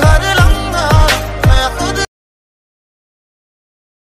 lot of